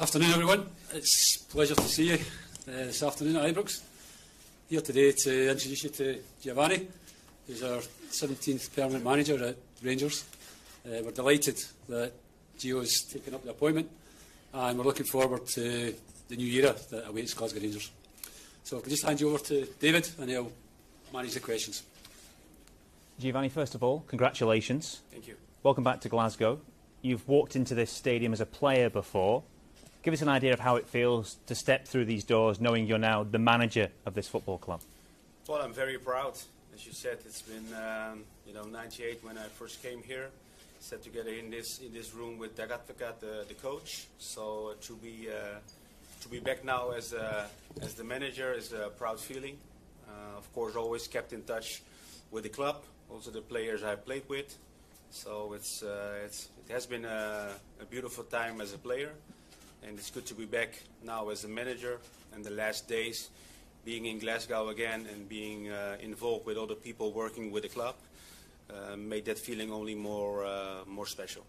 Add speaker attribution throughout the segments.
Speaker 1: Afternoon, everyone. It's a pleasure to see you uh, this afternoon at Ibrox. Here today to introduce you to Giovanni, who's our 17th permanent manager at Rangers. Uh, we're delighted that Gio's taken up the appointment, and we're looking forward to the new era that awaits Glasgow Rangers. So I can just hand you over to David, and he'll manage the questions.
Speaker 2: Giovanni, first of all, congratulations.
Speaker 1: Thank you.
Speaker 2: Welcome back to Glasgow. You've walked into this stadium as a player before. Give us an idea of how it feels to step through these doors knowing you're now the manager of this football club.
Speaker 3: Well, I'm very proud. As you said, it's been um, you know 98 when I first came here. Sat together in this in this room with Dag the, the coach. So uh, to be uh, to be back now as uh, as the manager is a proud feeling. Uh, of course, always kept in touch with the club, also the players I played with. So it's, uh, it's it has been a, a beautiful time as a player and it's good to be back now as a manager and the last days being in Glasgow again and being uh, involved with other people working with the club uh, made that feeling only more uh, more special.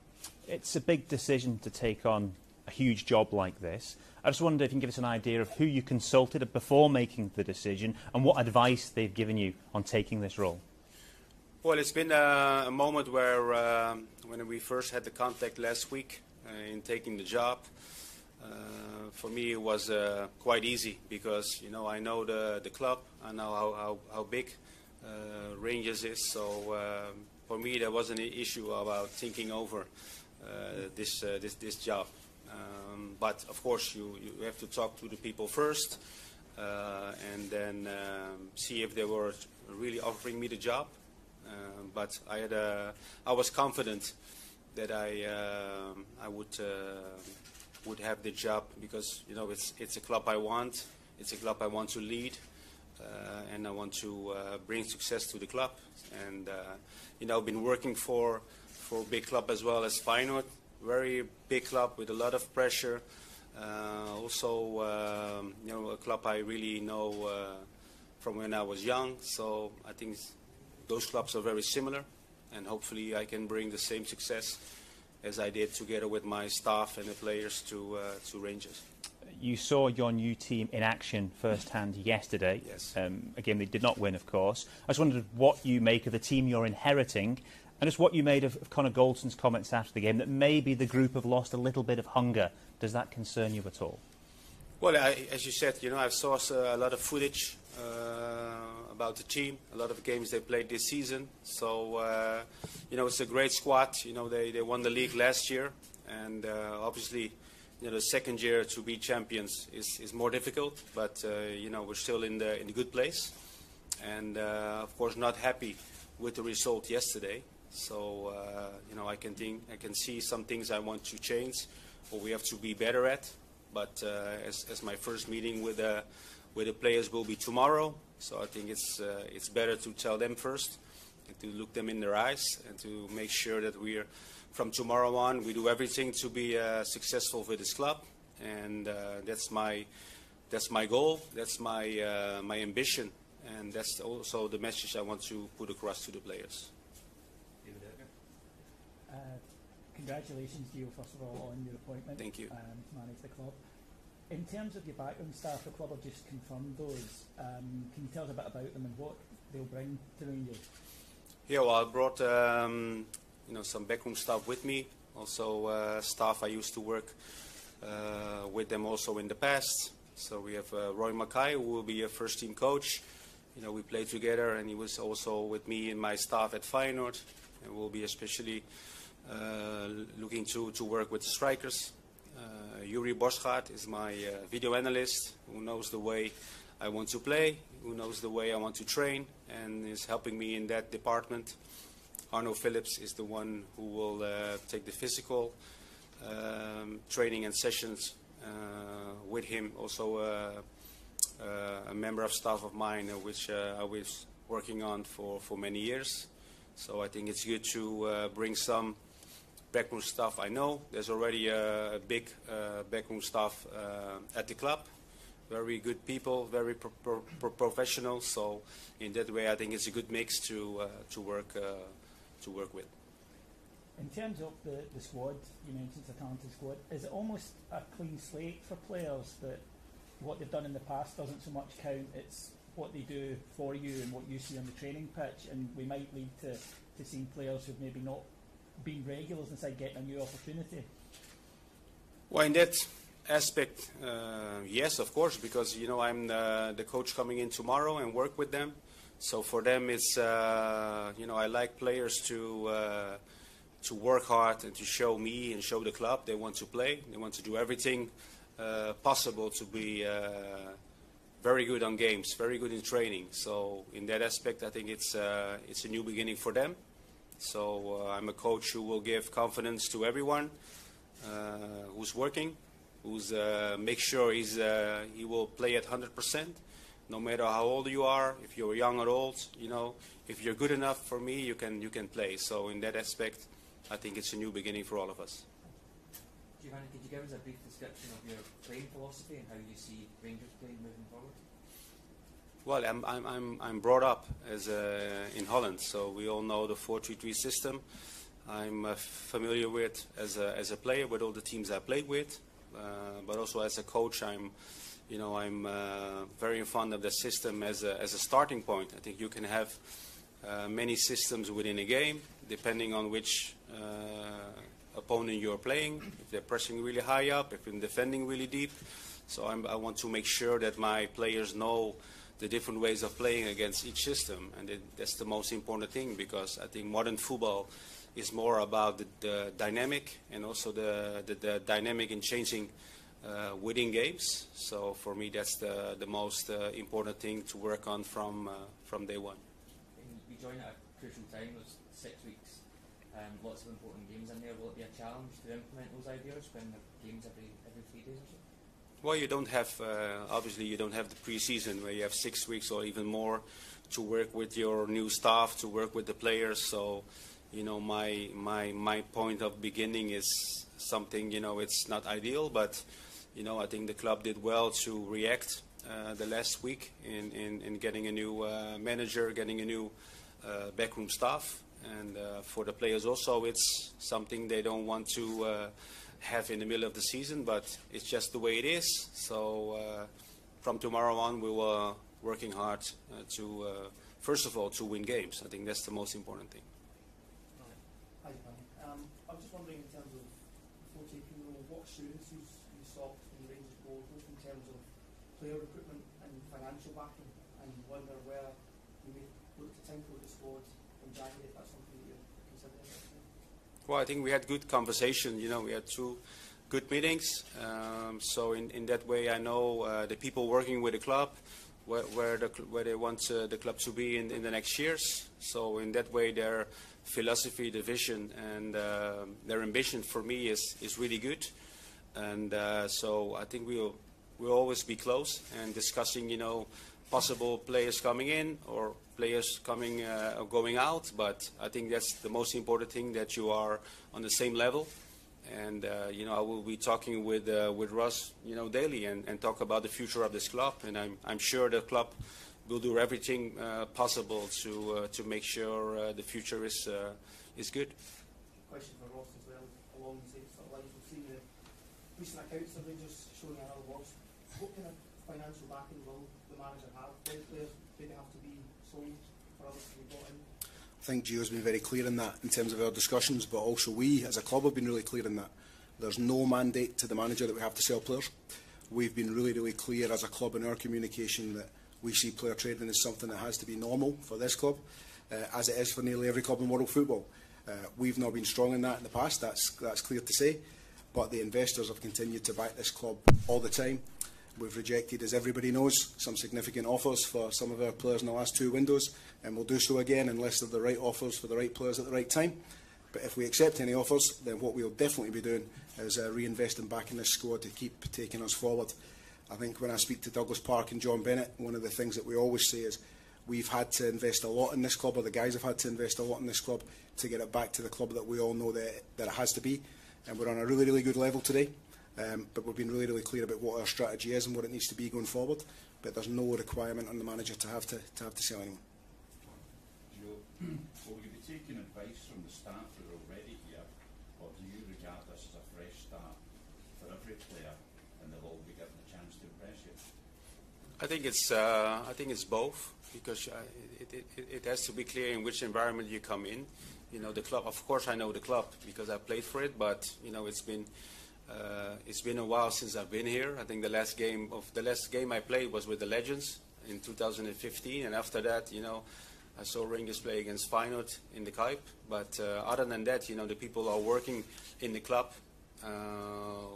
Speaker 2: It's a big decision to take on a huge job like this. I just wonder if you can give us an idea of who you consulted before making the decision and what advice they've given you on taking this role.
Speaker 3: Well, it's been a, a moment where uh, when we first had the contact last week uh, in taking the job, for me, it was uh, quite easy because you know I know the the club, I know how how, how big uh, Rangers is. So um, for me, there wasn't an issue about thinking over this this this job. Um, but of course, you you have to talk to the people first, and then um, see if they were really offering me the job. but I had a, I was confident that I I would would have the job because you know it's it's a club I want. It's a club I want to lead, uh, and I want to uh, bring success to the club. And uh, you know, I've been working for for a big club as well as Feyenoord, very big club with a lot of pressure. Uh, also, um, you know, a club I really know uh, from when I was young. So I think those clubs are very similar, and hopefully I can bring the same success as I did together with my staff and the players to, uh, to Rangers.
Speaker 2: You saw your new team in action firsthand yesterday.
Speaker 3: Yes.
Speaker 2: Um, again, they did not win, of course. I just wondered what you make of the team you're inheriting and just what you made of, of Connor Goldson's comments after the game that maybe the group have lost a little bit of hunger. Does that concern you at all?
Speaker 3: Well, I, as you said, you know, I saw a lot of footage uh, about the team, a lot of games they played this season. So, uh, you know, it's a great squad. You know, they, they won the league last year, and uh, obviously, you know, the second year to be champions is, is more difficult. But uh, you know, we're still in the in a good place, and uh, of course, not happy with the result yesterday. So, uh, you know, I can think, I can see some things I want to change, or we have to be better at. But as, as my first meeting with the with the players will be tomorrow. So I think it's uh, it's better to tell them first and to look them in their eyes and to make sure that we're from tomorrow on we do everything to be uh, successful with this club, and uh, that's my that's my goal, that's my uh, my ambition, and that's also the message I want to put across to the players.
Speaker 4: Uh, congratulations, you, first of all, on your appointment.
Speaker 3: Thank you.
Speaker 4: Um, to manage the club. In terms of your background staff, the club have just confirmed those. Um, can you tell us a bit about them and what they'll bring to Rangers?
Speaker 3: Yeah, well, I brought um, you know some backroom staff with me. Also, uh, staff I used to work uh, with them also in the past. So we have uh, Roy Makaay, who will be a first team coach. You know, we played together, and he was also with me and my staff at Feyenoord, and will be especially uh, looking to to work with the strikers. Yuri Boschart is my uh, video analyst who knows the way I want to play, who knows the way I want to train, and is helping me in that department. Arno Phillips is the one who will uh, take the physical um, training and sessions uh, with him. Also, uh, uh, a member of staff of mine, uh, which I was working on for, for many years. So I think it's good to bring some backroom staff I know. There's already a, big uh, backroom staff uh, at the club. Very good people, very pro pro professional. So in that way, I think it's a good mix to uh, to work uh, to work with.
Speaker 4: In terms of the, the squad, you mentioned it's a talented squad. Is it almost a clean slate for players that what they've done in the past doesn't so much count? It's what they do for you and what you see on the training pitch, and we might lead to, to seeing players who've maybe not been regulars inside getting a new opportunity.
Speaker 3: Well, in that aspect, uh, yes, of course, because you know I'm the, the, coach coming in tomorrow and work with them. So for them, it's uh, you know I like players to uh, to work hard and to show me and show the club they want to play. They want to do everything uh, possible to be uh, very good on games, very good in training. So in that aspect, I think it's uh, it's a new beginning for them. So I'm a coach who will give confidence to everyone. Uh, who's working, who's uh, make sure he's uh, he will play at 100%, no matter how old you are, if you're young or old. You know, if you're good enough for me, you can you can play. So in that aspect, I think it's a new beginning for all of us.
Speaker 5: Giovanni, could you give us a brief description of your playing philosophy and how you see Rangers playing moving forward?
Speaker 3: Well, I'm, I'm, I'm, I'm brought up as a, in Holland, so we all know the 4-3-3 system. I'm uh, familiar with as a, as a player with all the teams I played with, uh, but also as a coach, I'm, you know, I'm uh, very fond of the system as a, as a starting point. I think you can have uh, many systems within a game, depending on which uh, opponent you're playing. If they're pressing really high up, if they're defending really deep. So I'm, I want to make sure that my players know the different ways of playing against each system, and it, that's the most important thing because I think modern football is more about the, the dynamic and also the, the, the dynamic in changing uh, winning games. So for me, that's the, the most uh, important thing to work on from, uh, from day one.
Speaker 5: You join at a crucial time, those six weeks, um, lots of important games in there. Will it be a challenge to implement those ideas when the games every, every three days or so?
Speaker 3: Well, you don't have, uh, obviously, you don't have the preseason where you have six weeks or even more to work with your new staff, to work with the players. So you know, my my my point of beginning is something, you know, it's not ideal, but you know, I think the club did well to react uh, the last week in, in, in getting a new uh, manager, getting a new uh, backroom staff, and uh, for the players also, it's something they don't want to uh, have in the middle of the season, but it's just the way it is. So uh, from tomorrow on, we were working hard to, first of all, to win games. I think that's the most important thing.
Speaker 6: Hi, um, I was just wondering in terms of before taking role, what students you, you sought from the Rangers board, both in terms of
Speaker 7: player recruitment and financial backing and wonder where you may look to with the squad in January if that's something that you're considering?
Speaker 3: Well, I think we had good conversation. You know, we had two good meetings. Um, so in, in that way, I know uh, the people working with the club, where, where, the, where they want uh, the club to be in, in the next years. So in that way, their philosophy, the vision, and uh, their ambition for me is, is really good. And uh, so I think we'll we'll always be close and discussing, you know, possible players coming in or players coming uh, or going out. But I think that's the most important thing that you are on the same level. And uh, you know, I will be talking with uh, with Ross, you know, daily and, and talk about the future of this club. And I'm I'm sure the club will do everything uh, possible to uh, to make sure uh, the future is is good.
Speaker 7: Question for Ross as well, along the same lines. We've seen the recent accounts of Rangers showing another loss what kind of financial backing will have? They have to be sold for others to be bought in?
Speaker 8: I think Gio's been very clear in that in terms of our discussions, but also we as a club have been really clear in that. There's no mandate to the manager that we have to sell players. We've been really, really clear as a club in our communication that we see player trading as something that has to be normal for this club, uh, as it is for nearly every club in world football. Uh, we've not been strong in that in the past, that's, that's clear to say, but the investors have continued to back this club all the time. We've rejected, as everybody knows, some significant offers for some of our players in the last two windows, and we'll do so again unless they're the right offers for the right players at the right time. But if we accept any offers, then what we'll definitely be doing is uh, reinvesting back in this squad to keep taking us forward. I think when I speak to Douglas Park and John Bennett, one of the things that we always say is we've had to invest a lot in this club, or the guys have had to invest a lot in this club to get it back to the club that we all know that, that it has to be. And we're on a really, really good level today. Um, but we've been really, really clear about what our strategy is and what it needs to be going forward. But there's no requirement on the manager to have to, to have to sell anyone.
Speaker 9: Gio, will you be taking advice from the staff that are already here or do you regard this as a fresh start for every player and they'll all be given a chance to impress you?
Speaker 3: I think it's uh, I think it's both because uh, it, it, it, it has to be clear in which environment you come in. You know the club. Of course, I know the club because I played for it, but you know it's been uh, it's been a while since I've been here. I think the last game of the last game I played was with the Legends in 2015, and after that, you know, I saw Rangers play against Feyenoord in the Kuip. But uh, other than that, you know, the people are working in the club uh,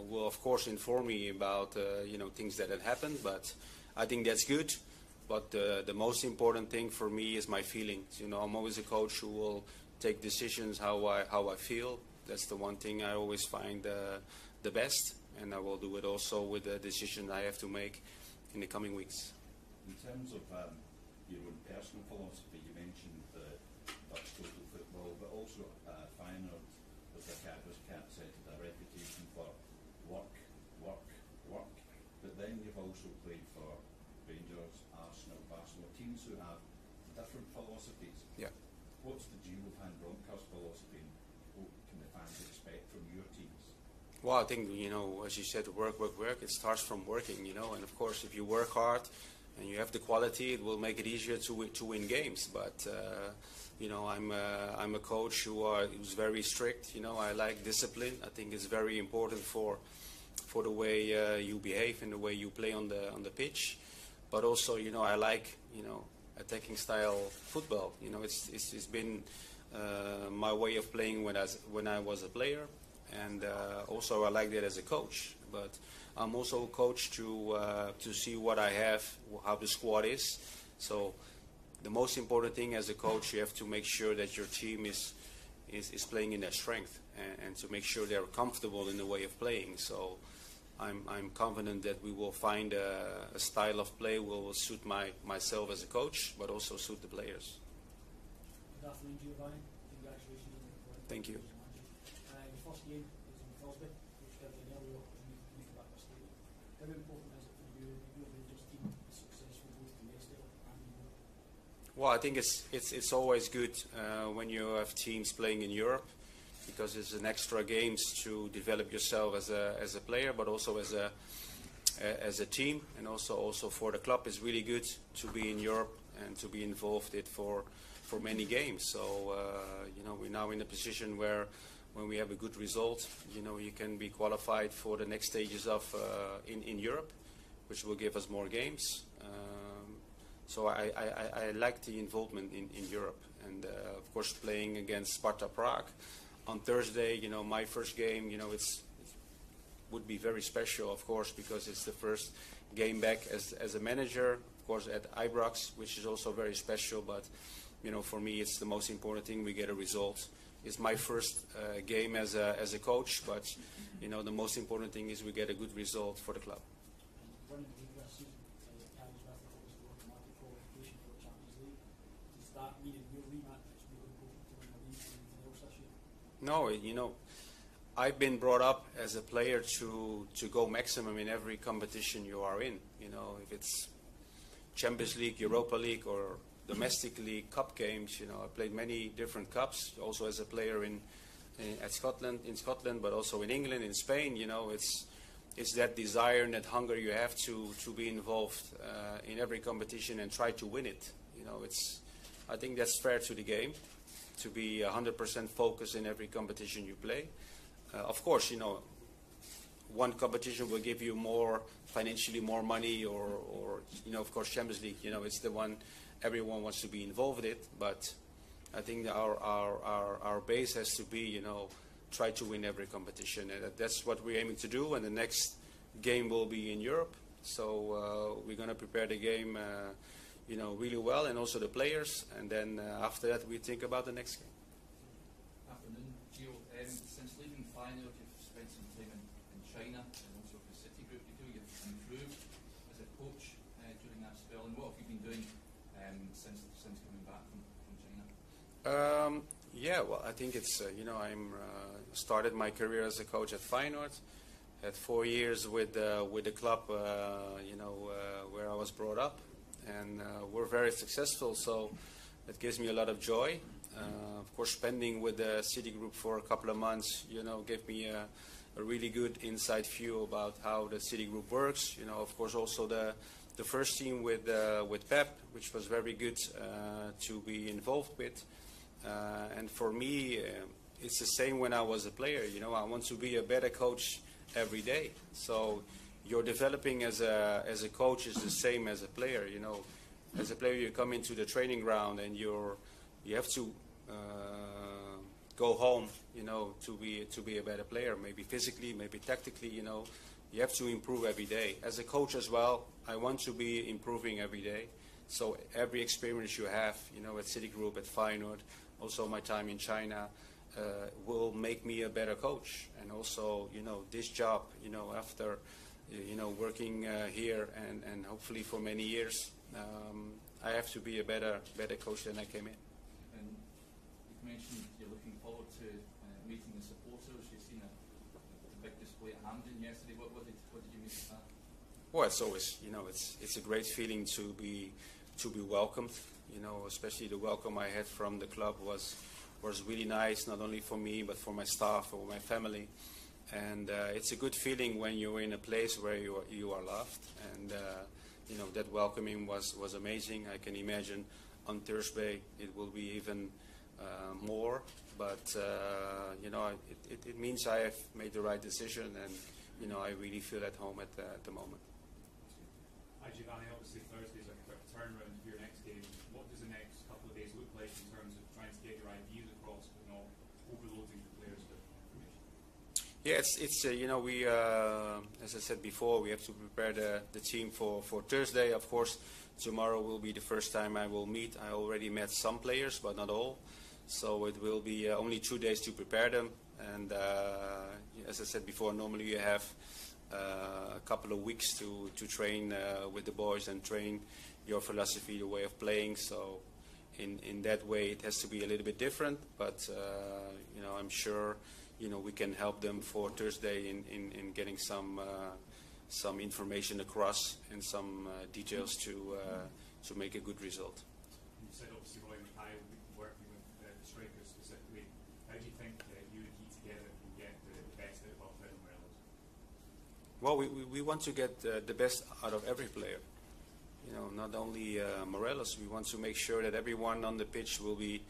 Speaker 3: will, of course, inform me about uh, you know things that had happened. But I think that's good. But the most important thing for me is my feelings. You know, I'm always a coach who will take decisions how I how I feel. That's the one thing I always find uh, the best, and I will do it also with the decision I have to make in the coming weeks.
Speaker 9: In terms of um, your own personal philosophy, you mentioned the Dutch total football, but also uh, Feyenoord, with their cat, was cat set a reputation for work, work, work. But then you've also played for Rangers, Arsenal, Barcelona, teams who have different philosophies.
Speaker 3: Yeah.
Speaker 9: What's the Gio van Bronckhorst philosophy and what can the fans expect from your teams?
Speaker 3: Well, I think you know, as you said, work, work, work. It starts from working, you know, and of course, if you work hard and you have the quality, it will make it easier to win, to win games. But uh, you know, I'm uh, I'm a coach who are who's very strict. You know, I like discipline. I think it's very important for for the way uh, you behave and the way you play on the on the pitch. But also, you know, I like you know attacking style football. You know, it's it's, it's been uh, my way of playing when I when I was a player, and uh, also I like that as a coach. But I'm also a coach to uh, to see what I have, how the squad is. So the most important thing as a coach, you have to make sure that your team is is, is playing in their strength, and, and to make sure they're comfortable in the way of playing. So. I'm, I'm confident that we will find a, a style of play will suit my, myself as a coach, but also suit the players.
Speaker 7: Good afternoon, Giovanni. Congratulations on the appointment
Speaker 3: Thank you.
Speaker 7: as manager. Uh, your first game was on Thursday, which gives you an early opportunity to make a back mistake. How important is it for you that your Rangers team is successful both domestically and in Europe?
Speaker 3: Well, I think it's it's it's always good uh, when you have teams playing in Europe because it's an extra games to develop yourself as a as a player, but also as a as a team, and also also for the club. It's really good to be in Europe and to be involved it for for many games. So uh, you know we're now in a position where when we have a good result, you know you can be qualified for the next stages of uh, in in Europe, which will give us more games. So I, I, I- I like the involvement in, in Europe, and uh, of course playing against Sparta Prague on Thursday. You know, my first game. You know, it's it would be very special, of course, because it's the first game back as as a manager. Of course, at Ibrox, which is also very special. But you know, for me, it's the most important thing. We get a result. It's my first uh, game as a as a coach, but you know, the most important thing is we get a good result for the club.
Speaker 7: And running the league this season uh, carries with it obviously automatic qualification for the Champions League. Does that mean in your remit it's really important to win the league and anything else this year?
Speaker 3: No, you know, I've been brought up as a player to to go maximum in every competition you are in. You know, if it's Champions League, Europa League, or domestic league cup games. You know, I played many different cups. Also as a player in, in at Scotland, in Scotland, but also in England, in Spain. You know, it's it's that desire and that hunger you have to to be involved uh, in every competition and try to win it. You know, it's I think that's fair to the game to be 100% focused in every competition you play. Uh, of course, you know, one competition will give you more financially more money, or, or you know, of course, Champions League. You know, it's the one everyone wants to be involved in. But I think our our, our, our base has to be, you know, try to win every competition, and that's what we're aiming to do. And the next game will be in Europe, so uh, we're going to prepare the game. Uh, you know, really well, and also the players, and then uh, after that we think about the next game.
Speaker 10: Afternoon, Gio. Um, since leaving Feyenoord, you've spent some time in, in China and also for City Group. You feel you've improved as a coach uh, during that spell, and what have you been doing um, since since coming back from, from China?
Speaker 3: Um, yeah, well, I think it's uh, you know I'm uh, started my career as a coach at Feyenoord, had four years with uh, with the club, uh, you know uh, where I was brought up, and uh, we're very successful. So it gives me a lot of joy. Uh, of course, spending with the City Group for a couple of months, you know, gave me a, a really good inside view about how the City Group works. You know, of course, also the the first team with uh, with Pep, which was very good uh, to be involved with. Uh, and for me, uh, it's the same when I was a player. You know, I want to be a better coach every day. So you're developing as a as a coach is the same as a player. You know, as a player, you come into the training ground and you're you have to uh, go home. You know, to be to be a better player. Maybe physically, maybe tactically. You know, you have to improve every day. As a coach as well, I want to be improving every day. So every experience you have, you know, at City Group, at Feyenoord, also my time in China, uh, will make me a better coach. And also, you know, this job, you know, after, you know, working uh, here and, and hopefully for many years, um, I have to be a better better coach than I came in.
Speaker 10: And you've mentioned you're looking forward to uh, meeting the supporters. You've seen a, a big display at Hampden yesterday. What, what, did, what did you of that?
Speaker 3: Well, it's always, you know, it's it's a great feeling to be to be welcomed. You know, especially the welcome I had from the club was was really nice, not only for me but for my staff or my family. And uh, it's a good feeling when you're in a place where you are, you are loved. And uh, you know that welcoming was was amazing. I can imagine on Thursday it will be even uh, more. But uh, you know, it, it, it means I have made the right decision, and you know, I really feel at home at the, at the moment.
Speaker 11: Hi Giovanni, obviously Thursday's a quick turnaround for your next game. What does the next couple of days look like in terms of trying to get your ideas across but not overloading the players with information?
Speaker 3: Yeah, it's, it's uh, you know, we, uh, as I said before, we have to prepare the, the team for, for Thursday. Of course, tomorrow will be the first time I will meet. I already met some players, but not all. So it will be uh, only two days to prepare them. And uh, as I said before, normally you have uh, a couple of weeks to, to train uh, with the boys and train your philosophy, your way of playing. So in, in that way, it has to be a little bit different. But you know, I'm sure you know we can help them for Thursday in, in, in getting some uh, some information across and some uh, details to uh, to make a good result.
Speaker 11: You said obviously Roy Makaay will be working with uh, the strikers specifically. How do you think uh, you and he together can get the, best out of Morelos?
Speaker 3: Well, we, we, we want to get uh, the best out of every player. You know, not only uh, Morelos, we want to make sure that everyone on the pitch will be,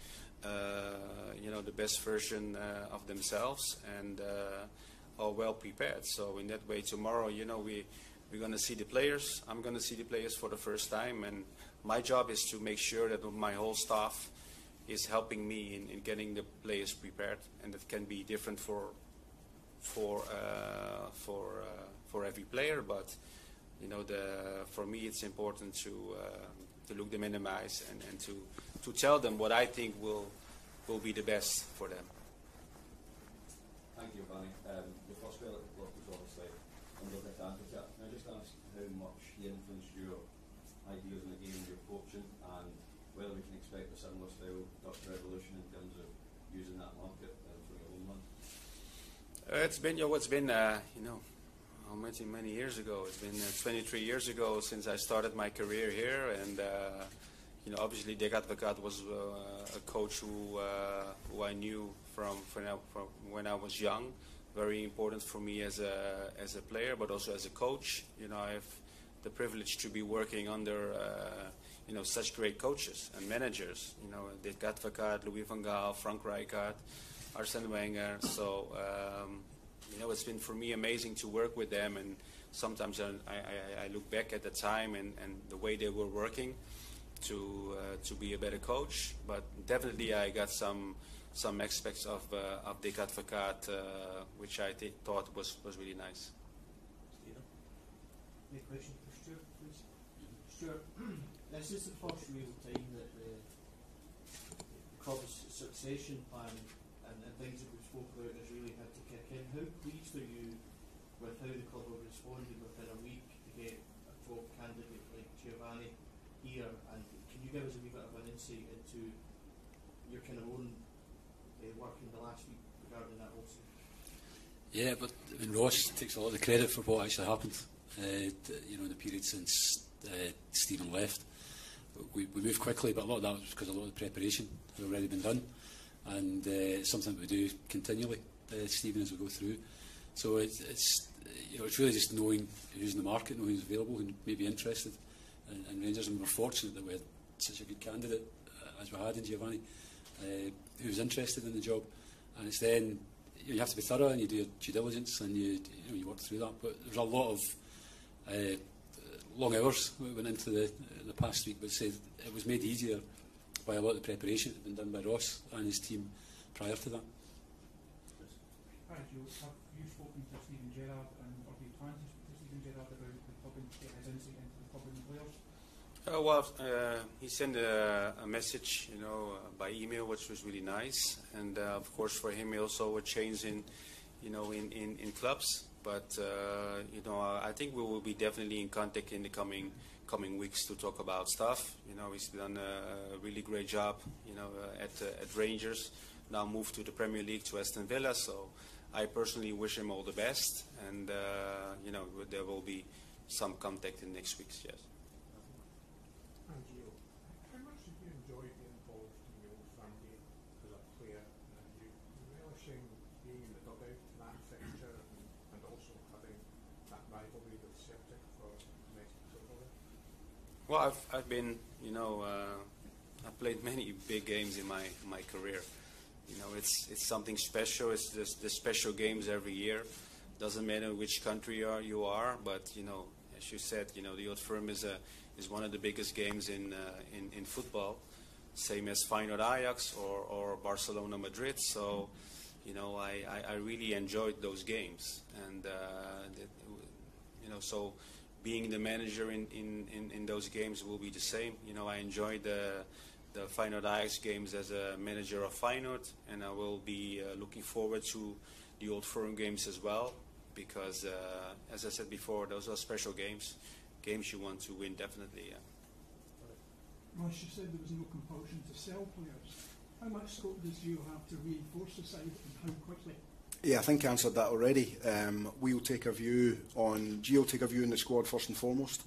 Speaker 3: you know, the best version uh, of themselves and uh, are well prepared. So in that way, tomorrow, you know, we we're going to see the players. I'm going to see the players for the first time, and my job is to make sure that my whole staff is helping me in, in getting the players prepared, and that can be different for for uh, for uh, for every player. But you know, the for me, it's important to uh, to look them in the eyes and, and to to tell them what I think will will be the best for them.
Speaker 9: Thank you, Giovanni. Um, the first spell at the club was obviously under the Advocaat. Can I just ask how much he influenced your ideas in the game and your coaching and whether we can expect a similar style Dutch revolution in terms of using that market um, for your homeland?
Speaker 3: Uh, it's been, you know, it's been, uh, you know, how many, many years ago? It's been uh, 23 years ago since I started my career here, and uh, you know, obviously Dick Advocaat was uh, a coach who uh, who I knew from from, I, from when I was young. Very important for me as a as a player, but also as a coach. You know, I have the privilege to be working under. Uh, you know, such great coaches and managers. You know, Dick Advocaat, Louis van Gaal, Frank Rijkaard, Arsene Wenger. So, um, you know, it's been for me amazing to work with them. And sometimes I, I, I look back at the time and, and the way they were working to uh, to be a better coach. But definitely, I got some some aspects of uh, of Dick Advocaat, uh, which I th- thought was was really nice.
Speaker 7: Any question for Stuart, please? Stuart, this is the first real time that the, club's succession plan and, and things that we've spoke about has really had to kick in. How pleased are you with how the club have responded within a week to get a top candidate like Giovanni here? Give us a wee bit of an insight into your kind of own uh, work in the last week regarding that also?
Speaker 1: Yeah, but I mean, Ross takes a lot of the credit for what actually happened. Uh, you know, in the period since uh, Stephen left, we, we moved quickly, but a lot of that was because a lot of the preparation had already been done, and uh, something we do continually, uh, Stephen, as we go through. So it's, it's you know it's really just knowing who's in the market, knowing who's available, who may be interested, and, and Rangers. And we're fortunate that we had such a good candidate uh, as we had in Giovanni, uh, was interested in the job. And it's then you, have to be thorough and you do your due diligence and you you, know, you work through that. But there's a lot of uh, long hours that went into the, the past week, but said it was made easier by a lot of preparation that had been done by Ross and his team prior to that.
Speaker 11: Hi, Gio. Have you spoken to Stephen Gerrard and or do you plan to speak to Stephen Gerrard about the club and get his insight into the club and the players?
Speaker 3: Uh, well, uh, he sent a, a message, you know, uh, by email, which was really nice, and uh, of course for him also a change in, you know, in, in, in clubs. But uh, you know, I think we will be definitely in contact in the coming coming weeks to talk about stuff. You know, he's done a really great job, you know, uh, at at Rangers. Now moved to the Premier League to Aston Villa, so I personally wish him all the best, and you know, there will be some contact in next weeks. Yes.
Speaker 12: And Gio, how much did you enjoy being involved in the old firm game as a player? And you relishing being in the dugout, that fixture, and, and also having that rivalry with Celtic for domestic football?
Speaker 3: Well, I've, I've been, you know, uh, I've played many big games in my, my career. You know, it's, it's something special. It's just the special games every year. Doesn't matter which country you are, you are, but, you know, as you said, you know, the Old Firm is, a, is one of the biggest games in, uh, in, in football, same as Feyenoord Ajax or, or Barcelona Madrid. So, you know, I, I, I really enjoyed those games. And, uh, you know, so being the manager in, in, in, in those games will be the same. You know, I enjoyed the, the Feyenoord Ajax games as a manager of Feyenoord, and I will be uh, looking forward to the Old Firm games as well, because, uh, as I said before, those are special games, games you want to win definitely. Yeah.
Speaker 13: Ross, you said there was no compulsion to sell players. How much scope does Gio have to reinforce the side and how quickly?
Speaker 8: Yeah, I think I answered that already. Um, we'll take a view on Gio take a view in the squad first and foremost.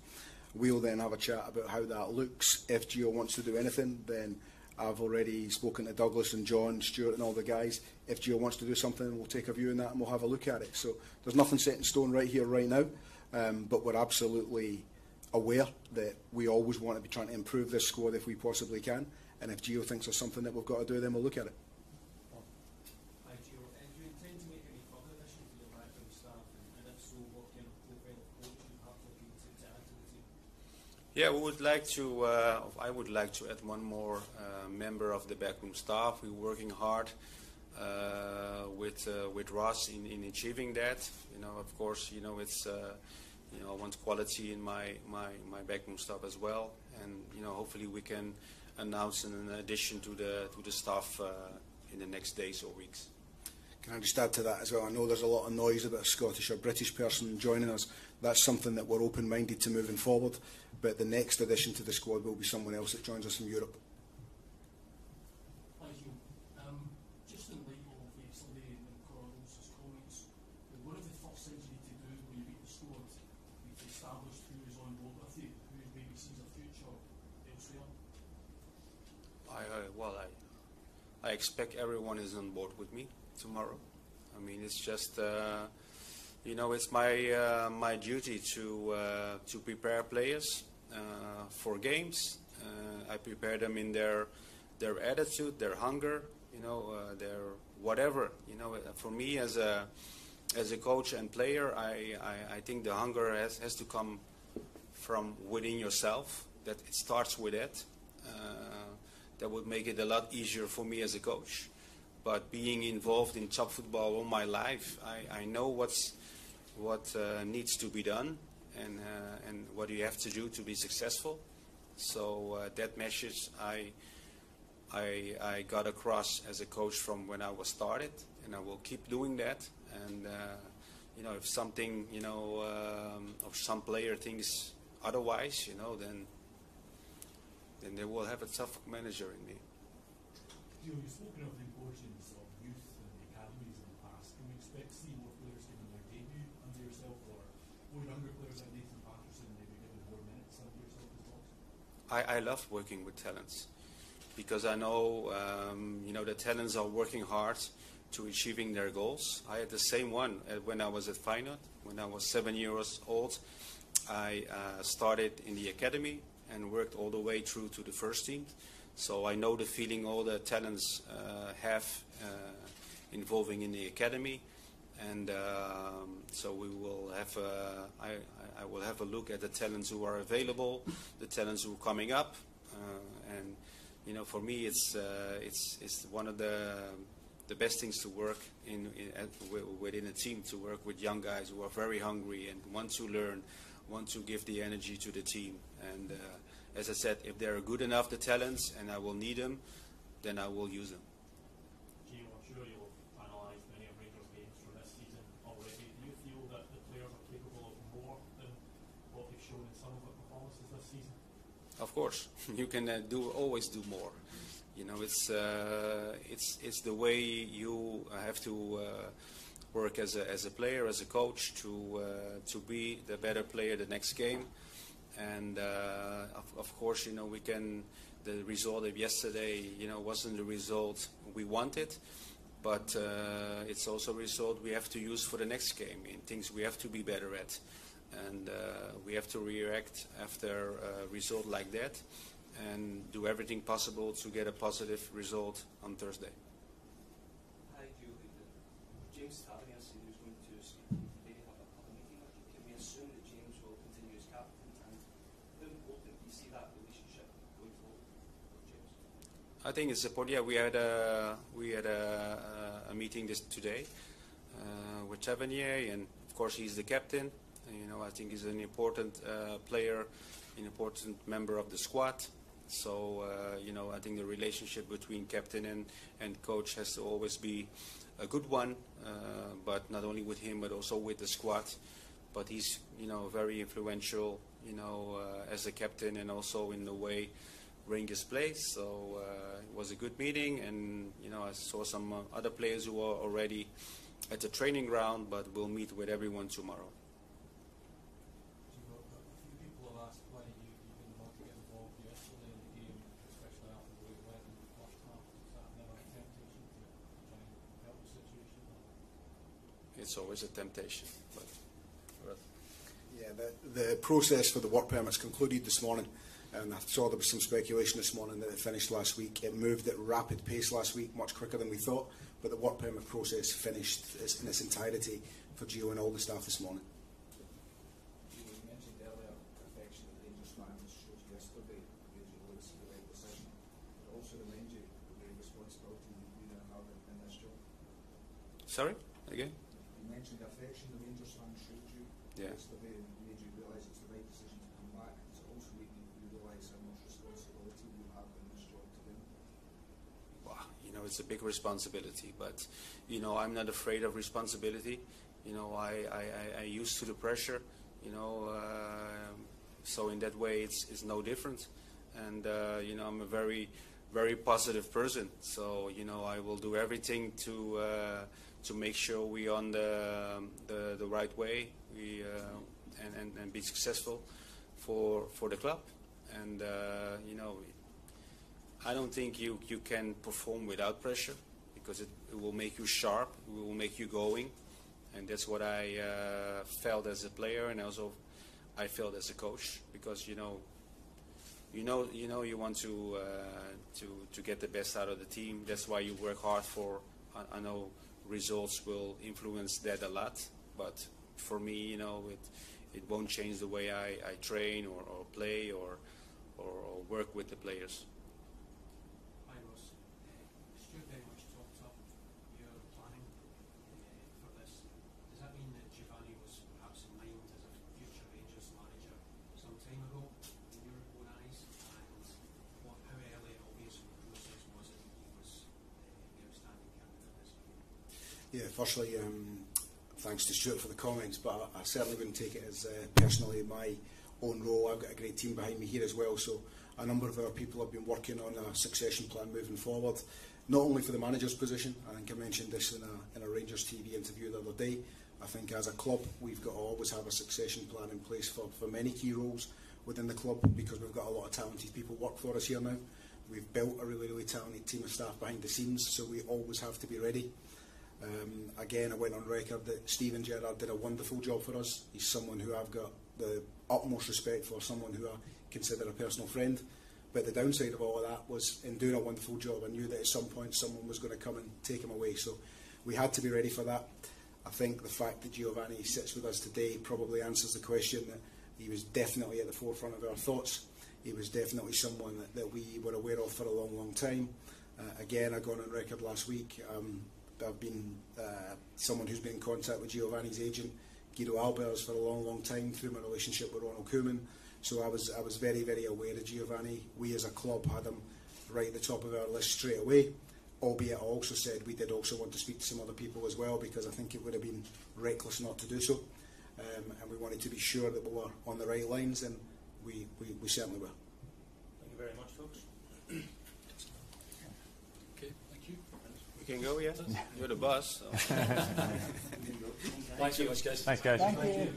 Speaker 8: We'll then have a chat about how that looks. If Gio wants to do anything, then I've already spoken to Douglas and John, Stuart, and all the guys. If Gio wants to do something, we'll take a view on that and we'll have a look at it. So there's nothing set in stone right here, right now, um, but we're absolutely aware that we always want to be trying to improve this squad if we possibly can. And if Gio thinks there's something that we've got to do, then we'll look at it.
Speaker 7: Hi Gio, uh, do you intend to make any further additions to your background staff and, and if so, what kind of profile of coach you have looking to, to add to the team?
Speaker 3: Yeah, we would like to. Uh, I would like to add one more uh, member of the backroom staff. We're working hard uh, with uh, with Ross in, in achieving that. You know, of course, you know it's. Uh, you know, I want quality in my, my, my backroom staff as well, and you know, hopefully we can announce an addition to the to the staff uh, in the next days or weeks.
Speaker 8: Can I just add to that as well? I know there's a lot of noise about a Scottish or British person joining us. That's something that we're open-minded to moving forward. But the next addition to the squad will be someone else that joins us from Europe.
Speaker 7: Hi Gio, um, just in light of yesterday and Carlos's comments, one of the first things you need to do when you meet the squad is establish who is on board with you, who maybe sees a future.
Speaker 3: I, I well, I I expect everyone is on board with me tomorrow. I mean, it's just uh, you know, it's my uh, my duty to uh, to prepare players for games. Uh, I prepare them in their their attitude, their hunger, you know, uh, their whatever. You know, uh, for me as a as a coach and player, I, I, I think the hunger has, has to come from within yourself. That it starts with it. Uh, that would make it a lot easier for me as a coach. But being involved in top football all my life, I, I know what's what uh, needs to be done and uh, and what you have to do to be successful. So uh, that message I, I I got across as a coach from when I was started, and I will keep doing that. And uh, you know, if something you know, um, if some player thinks otherwise, you know, then then they will have a tough manager in me.
Speaker 14: Spoken of the importance of youth and the academies in the past. Can we expect to see more players given their debut under yourself, or more younger players like Nathan Patterson maybe given more minutes under yourself as well?
Speaker 3: I, I love working with talents because I know, um, you know, the talents are working hard to achieving their goals. I had the same one uh, when I was at Feyenoord. When I was seven years old, I uh, started in the academy and worked all the way through to the first team. So I know the feeling all the talents uh, have uh, involving in the academy. And um, so we will have, a, I, I will have a look at the talents who are available, the talents who are coming up, uh, and you know, for me, it's uh, it's it's one of the the best things to work in, in at, within a team to work with young guys who are very hungry and want to learn, want to give the energy to the team. And uh, as I said, if they're good enough, the talents, and I will need them, then I will use them.
Speaker 14: Gio, I'm sure you'll analyse many of Rangers games from this season already. Do you feel that the players are capable of more than what they've shown in some of their performances this season?
Speaker 3: Of course, you can uh, do always do more. You know, it's uh, it's it's the way you have to uh, work as a as a player, as a coach, to uh, to be the better player the next game. And uh, of, of course, you know, we can. The result of yesterday, you know, wasn't the result we wanted, but uh, it's also a result we have to use for the next game in things we have to be better at and uh, we have to react after a result like that and do everything possible to get a positive result on Thursday.
Speaker 7: Hi, Julie. James Tavernier said he was going to speak to you have a, have meeting. Can we assume that James will continue as captain? And how important do you see that relationship going forward with James?
Speaker 3: I think it's important. Yeah, we had a we had a, a meeting this today uh, with Tavernier, and of course he's the captain. You know, I think he's an important uh, player, an important member of the squad. So, uh, you know, I think the relationship between captain and, and coach has to always be a good one, uh, but not only with him, but also with the squad. But he's, you know, very influential, you know, uh, as a captain and also in the way Rangers play. So uh, it was a good meeting, and, you know, I saw some uh, other players who are already at the training ground, but we'll meet with everyone tomorrow.
Speaker 14: Gio, a few people have asked why you, you didn't want to get involved yesterday in the game, especially after the way it went in the first half. Was that never a temptation to try and help the situation? Or?
Speaker 3: It's always a temptation, but.
Speaker 8: Yeah, the, the process for the work permits concluded this morning, and I saw there was some speculation this morning that it finished last week. It moved at rapid pace last week, much quicker than we thought, but the work permit process finished in its entirety for Gio and all the staff this morning.
Speaker 12: It also reminds you mentioned earlier the affection that Rangers fans showed yesterday made you lose the right decision. But also remind you of the responsibility you now have in, in this job.
Speaker 3: Sorry, again?
Speaker 12: You mentioned the affection the Rangers fans showed you
Speaker 3: Yeah.
Speaker 12: yesterday and made you realise it's the right decision to come back. Does it also make you realise how much responsibility you have in this job to do?
Speaker 3: Wow, you know, it's a big responsibility, but you know, I'm not afraid of responsibility. You know, I, I, I, used to the pressure. You know, uh, so in that way, it's, it's no different. And uh, you know, I'm a very, very positive person. So you know, I will do everything to uh, to make sure we on the the, the right way. We uh, and, and and be successful for for the club. And uh, you know, I don't think you, you can perform without pressure because it, it will make you sharp, it will make you going, and that's what I uh, felt as a player, and also I felt as a coach because you know, you know, you know, you want to uh, to to get the best out of the team. That's why you work hard for. I, I know results will influence that a lot, but for me, you know, it it won't change the way I, I train or, or play or, or or work with the players.
Speaker 14: Hi Ross. Stuart very much talked up your planning uh, for this. Does that mean that Giovanni was perhaps in mind as a future Rangers manager some time ago in your own eyes? And what, how early and obvious in the process was it that he was uh, the outstanding candidate this year?
Speaker 8: Yeah, firstly, um, thanks to Stuart for the comments, but I, I certainly wouldn't take it as uh, personally my own role. I've got a great team behind me here as well, so a number of our people have been working on a succession plan moving forward, not only for the manager's position, I think I mentioned this in a, in a Rangers TV interview the other day, I think as a club we've got to always have a succession plan in place for, for many key roles. within the club because we've got a lot of talented people work for us here now. We've built a really, really talented team of staff behind the scenes, so we always have to be ready. Um, again, I went on record that Steven Gerrard did a wonderful job for us. He's someone who I've got the utmost respect for, someone who I consider a personal friend. But the downside of all of that was, in doing a wonderful job, I knew that at some point someone was going to come and take him away. So we had to be ready for that. I think the fact that Giovanni sits with us today probably answers the question that he was definitely at the forefront of our thoughts. He was definitely someone that, that we were aware of for a long, long time. Uh, again, I got on record last week. Um, I've been uh, someone who's been in contact with Giovanni's agent, Guido Albers, for a long, long time through my relationship with Ronald Koeman. So I was, I was very, very aware of Giovanni. We as a club had him right at the top of our list straight away. Albeit I also said we did also want to speak to some other people as well because I think it would have been reckless not to do so. Um, and we wanted to be sure that we were on the right lines, and we, we, we certainly were.
Speaker 3: Thank you very much, folks.
Speaker 1: Okay, thank you.
Speaker 3: We can go, yeah? You're the boss. So.
Speaker 1: Thanks very much, guys.
Speaker 2: Thanks, guys.
Speaker 4: Thank you.